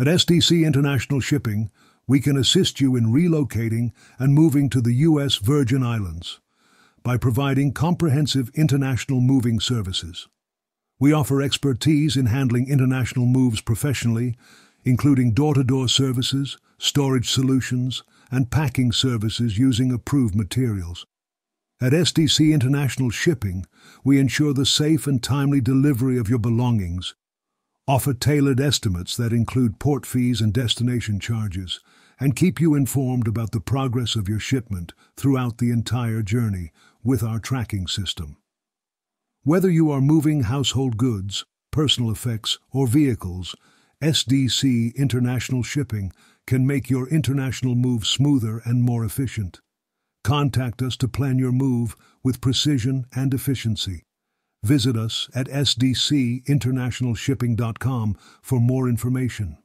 At SDC International Shipping, we can assist you in relocating and moving to the U.S. Virgin Islands by providing comprehensive international moving services. We offer expertise in handling international moves professionally, including door-to-door services, storage solutions, and packing services using approved materials. At SDC International Shipping, we ensure the safe and timely delivery of your belongings, offer tailored estimates that include port fees and destination charges, and keep you informed about the progress of your shipment throughout the entire journey with our tracking system. Whether you are moving household goods, personal effects, or vehicles, SDC International Shipping can make your international move smoother and more efficient. Contact us to plan your move with precision and efficiency. Visit us at sdcinternationalshipping.com for more information.